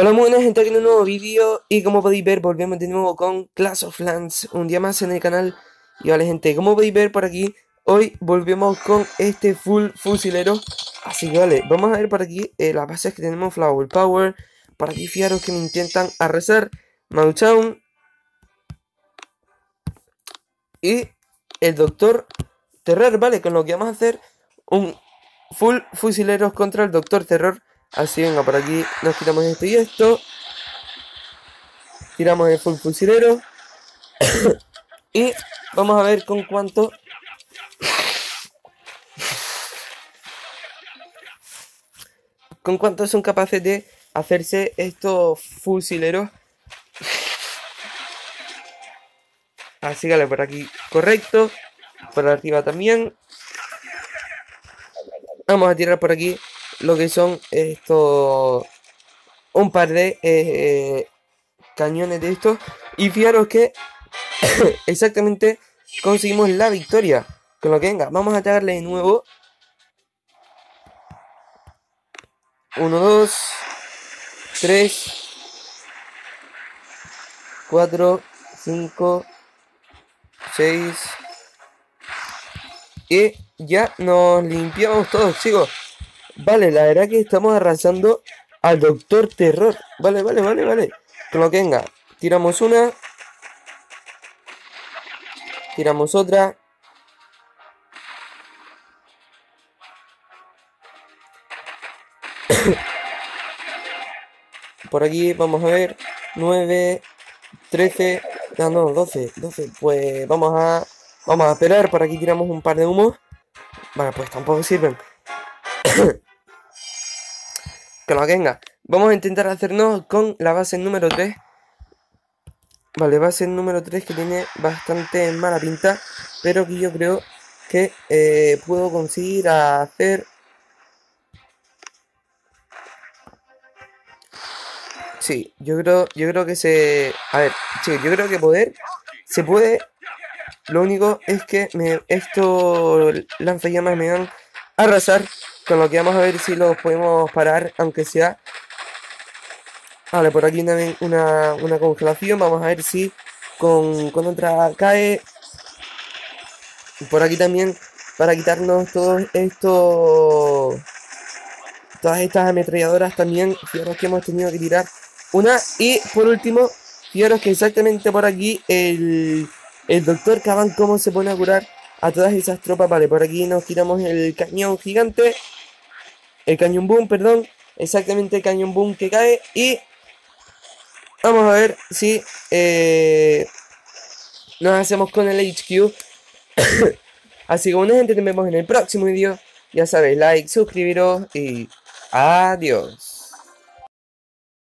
Hola muy buenas gente aquí en un nuevo vídeo. Y como podéis ver volvemos de nuevo con Clash of Clans un día más en el canal. Y vale gente como podéis ver por aquí hoy volvemos con este full fusilero. Así que vale vamos a ver por aquí eh, las bases que tenemos Flower Power. Por aquí fiaros que me intentan arrasar. Mauchown y el Doctor Terror vale con lo que vamos a hacer un full fusileros contra el Doctor Terror Así, venga, por aquí nos quitamos esto y esto. Tiramos el full fusilero. y vamos a ver con cuánto... con cuánto son capaces de hacerse estos fusileros. Así que por aquí correcto. Por arriba también. Vamos a tirar por aquí lo que son estos un par de eh, cañones de estos. Y fijaros que exactamente conseguimos la victoria con lo que venga. Vamos a darle de nuevo. 1 2 3 4 5 6 y ya nos limpiamos todos chicos Vale, la verdad que estamos arrasando al Doctor Terror. Vale, vale, vale, vale. Con lo que venga. Tiramos una. Tiramos otra. Por aquí vamos a ver. 9, 13. No, no, 12. 12. Pues vamos a. Vamos a esperar. Por aquí tiramos un par de humos. Vale, pues tampoco sirven. Que lo venga. Vamos a intentar hacernos con la base número 3. Vale, base número 3 que tiene bastante mala pinta. Pero que yo creo que eh, puedo conseguir hacer... Sí, yo creo, yo creo que se... A ver, sí, yo creo que poder... Se puede... Lo único es que me, esto lanzallamas me dan a arrasar con lo que vamos a ver si los podemos parar, aunque sea. Vale, por aquí también una, una congelación. Vamos a ver si con, con otra cae. Por aquí también, para quitarnos todo esto. Todas estas ametralladoras también. Fijaros que hemos tenido que tirar una. Y por último, fijaros que exactamente por aquí el, el doctor Caban cómo se pone a curar a todas esas tropas. Vale, por aquí nos tiramos el cañón gigante el cañón boom, perdón, exactamente el cañón boom que cae y vamos a ver si eh, nos hacemos con el HQ. Así que bueno gente, nos vemos en el próximo vídeo. Ya sabéis, like, suscribiros y adiós.